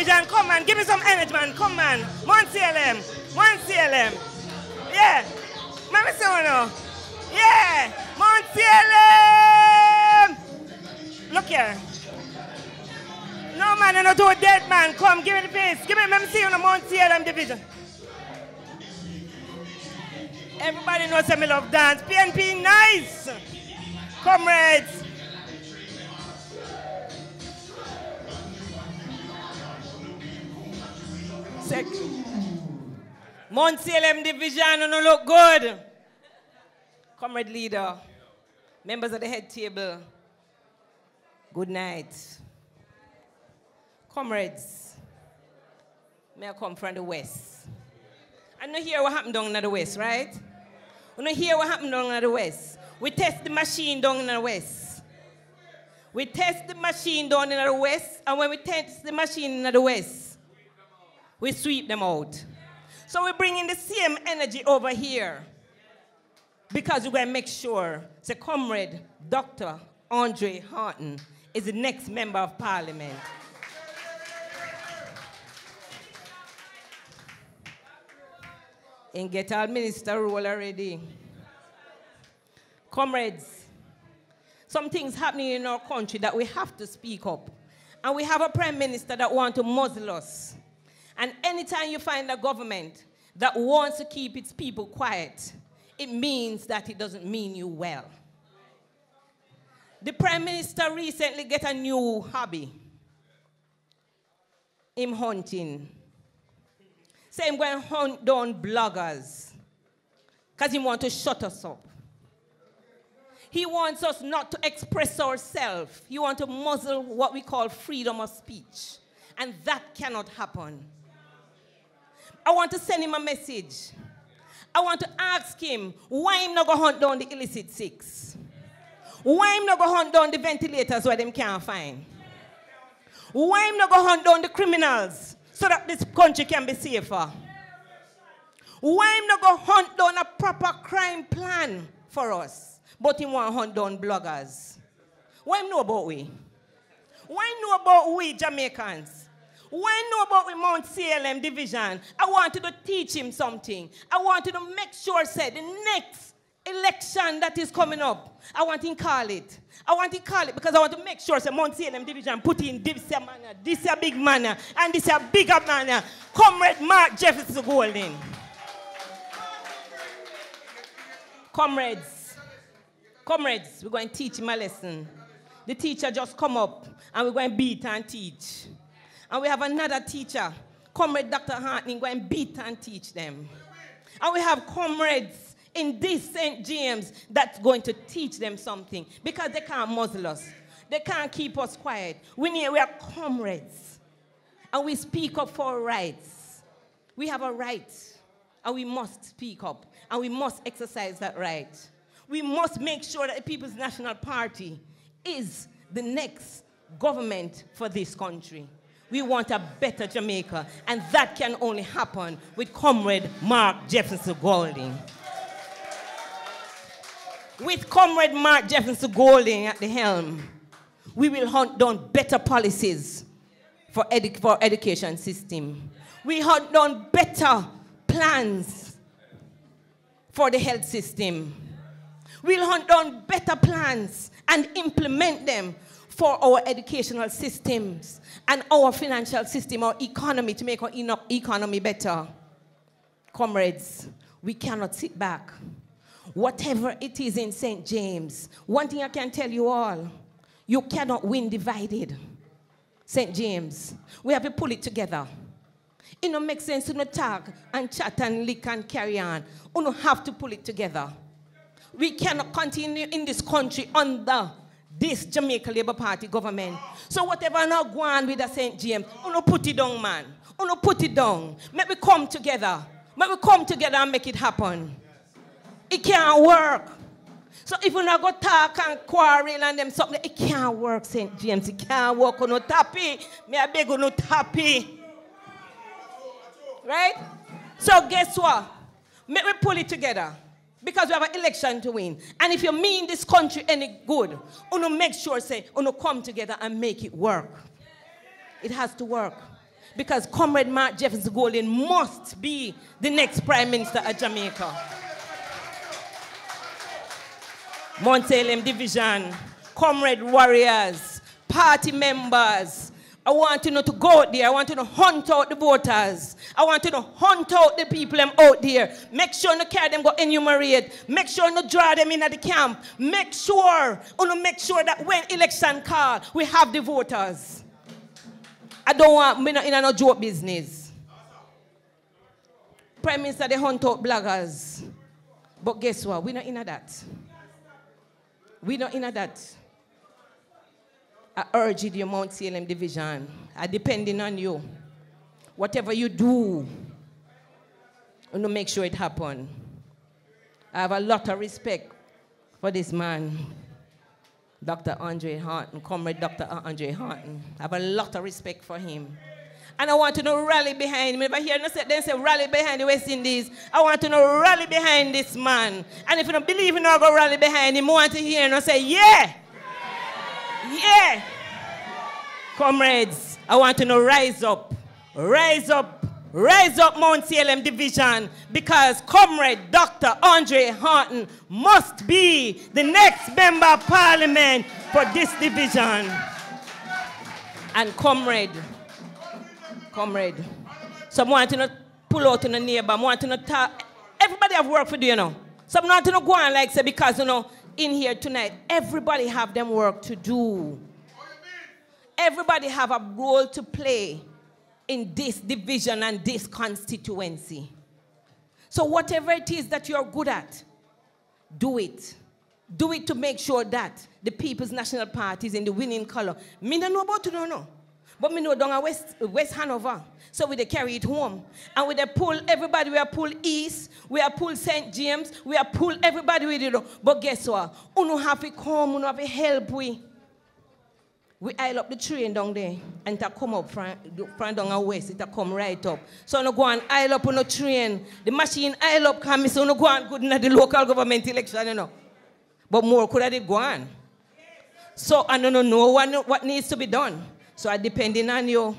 Division, come man, give me some energy, man. Come man. One CLM. One CLM. Yeah. Let me see one. Yeah. One CLM. Look here. No man, you're not do a dead man. Come, give me the face. Give me, let on the Mount Salem Division. Everybody knows me love dance. PNP, nice. Comrades. Sec. Mount Salem division, you look good. Comrade leader, members of the head table, good night. Comrades, may I come from the west? I know hear what happened down in the west, right? I know hear what happened down in the west. We test the machine down in the west. We test the machine down in the west, and when we test the machine in the west, we sweep them out. So we're bringing the same energy over here because we're going to make sure the comrade Dr. Andre Haughton is the next member of parliament. And get our minister role already. Comrades, some things happening in our country that we have to speak up. And we have a prime minister that wants to muzzle us. And anytime you find a government that wants to keep its people quiet, it means that it doesn't mean you well. The prime minister recently get a new hobby. Him hunting. Say I'm going hunt down bloggers. Because he want to shut us up. He wants us not to express ourselves. He wants to muzzle what we call freedom of speech. And that cannot happen. I want to send him a message. I want to ask him why him not go hunt down the illicit six. Why him not go hunt down the ventilators where them can't find. Why him not go hunt down the criminals so that this country can be safer. Why him not go hunt down a proper crime plan for us, but him want hunt down bloggers. Why him know about we? Why know about we Jamaicans? Why know about the Mount Salem division? I wanted to teach him something. I wanted to make sure, said the next election that is coming up, I want him call it. I want him call it because I want to make sure, say Mount Salem division put in this manner, this a big manner, and this a bigger manner. Comrade Mark Jefferson Golding. Comrades, comrades, we're going to teach him a lesson. The teacher just come up and we're going to beat and teach. And we have another teacher, Comrade Dr. Hartney, going to beat and teach them. And we have comrades in this St. James that's going to teach them something because they can't muzzle us. They can't keep us quiet. We, need, we are comrades. And we speak up for rights. We have a right. And we must speak up. And we must exercise that right. We must make sure that the People's National Party is the next government for this country. We want a better Jamaica, and that can only happen with Comrade Mark Jefferson Golding. With Comrade Mark Jefferson Golding at the helm, we will hunt down better policies for, edu for education system. We hunt down better plans for the health system. We'll hunt down better plans and implement them for our educational systems and our financial system, our economy, to make our economy better. Comrades, we cannot sit back. Whatever it is in St. James, one thing I can tell you all, you cannot win divided. St. James, we have to pull it together. It don't make sense to not talk and chat and lick and carry on. We don't have to pull it together. We cannot continue in this country under this Jamaica Labour Party government. So whatever now go on with the St. James, uno put it down, man. Uno put it down. Make we come together. Make we come together and make it happen. It can't work. So if you not go talk and quarrel and them something, it can't work, St. James. It can't work on no tappy. Me I beg on no tappy. Right? So guess what? Make we pull it together. Because we have an election to win. And if you mean this country any good, uno make sure say, uno come together and make it work. It has to work. Because Comrade Mark Jefferson Golding must be the next Prime Minister of Jamaica. Mount Salem Division, Comrade Warriors, party members, I want you know to go out there. I want you to hunt out the voters. I want you to hunt out the people them out there. Make sure you carry them go enumerate. Make sure you draw them in at the camp. Make sure, oh you make sure that when election call, we have the voters. I don't want me not in a no joke business. Prime Minister, they hunt out bloggers. But guess what? We're not in that. We're not in that. I urge you, Mount Salem Division. I depending on you. Whatever you do, you know, make sure it happen. I have a lot of respect for this man, Dr. Andre Haughton, Comrade Dr. Andre Haughton. I have a lot of respect for him. And I want to know rally behind him. If I hear them say, rally behind the West Indies, I want to know rally behind this man. And if you don't believe in, I'll go rally behind him. I want to hear and say, yeah. Yeah. Comrades, I want to know rise up. Rise up. Rise up Mount Salem Division because Comrade Dr. Andre Haughton must be the next member of parliament for this division. And comrade, comrade, some want to pull out in the neighbor, want to talk. Everybody have work for do, you know. Some want to go on like say because, you know, in here tonight, everybody have them work to do. Everybody have a role to play in this division and this constituency. So whatever it is that you're good at, do it. Do it to make sure that the People's National Party is in the winning color. Me don't know about it, no, no. But me know down West, West Hanover. So we they carry it home. And we they pull everybody, we are pull East, we are pull St. James, we are pull everybody with it. But guess what? Uno have to come, uno have to help we. We aisle up the train down there and it come up from, from down and west, it come right up. So no go and aisle up on the train. The machine aisle up come so no go on good in the local government election, you know. But more could have go on. So I don't know what needs to be done. So I depending on you.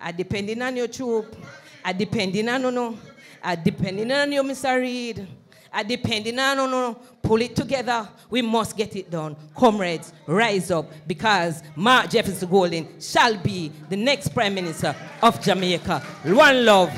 I depending on your troop. I depending on know. I depending on Mr. Reid. I depending on you know. Pull it together. We must get it done. Comrades, rise up because Mark Jefferson Golding shall be the next Prime Minister of Jamaica. One love.